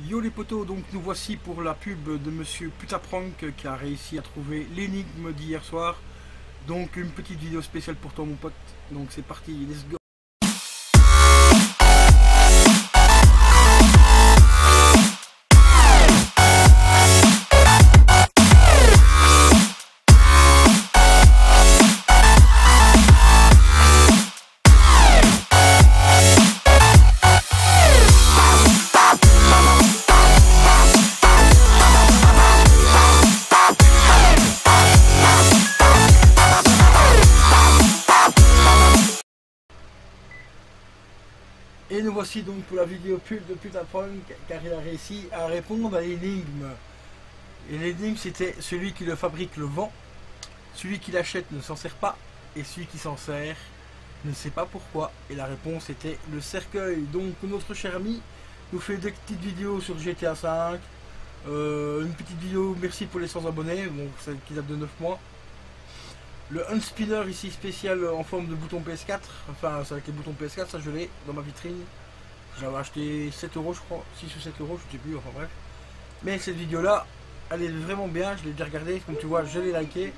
Yo les potos, donc nous voici pour la pub de monsieur Putaprank qui a réussi à trouver l'énigme d'hier soir. Donc une petite vidéo spéciale pour toi mon pote. Donc c'est parti, let's go. Et nous voici donc pour la vidéo pub de Putaprank car il a réussi à répondre à l'énigme. Et l'énigme c'était celui qui le fabrique le vent, celui qui l'achète ne s'en sert pas et celui qui s'en sert ne sait pas pourquoi. Et la réponse était le cercueil. Donc notre cher ami nous fait des petites vidéos sur GTA 5. Euh, une petite vidéo, merci pour les 100 abonnés, bon, celle qui date de 9 mois. Le Unspinner ici spécial en forme de bouton PS4, enfin c'est avec les boutons PS4, ça je l'ai dans ma vitrine. J'avais acheté 7 euros je crois, 6 ou 7 euros, je sais plus, enfin bref. Mais cette vidéo là, elle est vraiment bien, je l'ai déjà regardée, comme tu vois je l'ai liké.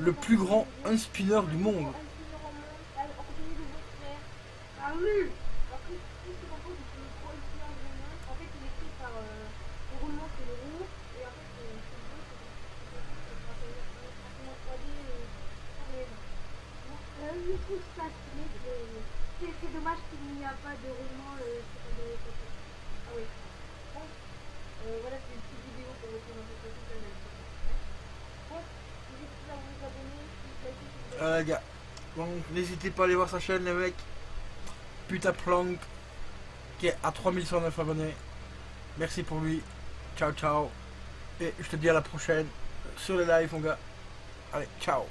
Le plus grand Unspinner du monde. C'est dommage qu'il n'y a pas de roulement euh, sur côtés. Ah oui. Euh, voilà, c'est une petite vidéo pour répondre à cette question. Bon, n'hésitez pas à vous abonner. si vous avez- Euh, gars, donc n'hésitez pas à aller voir sa chaîne les mecs. Putaprank qui est à 3109 abonnés. Merci pour lui. Ciao ciao. Et je te dis à la prochaine sur les lives mon gars. Allez, ciao.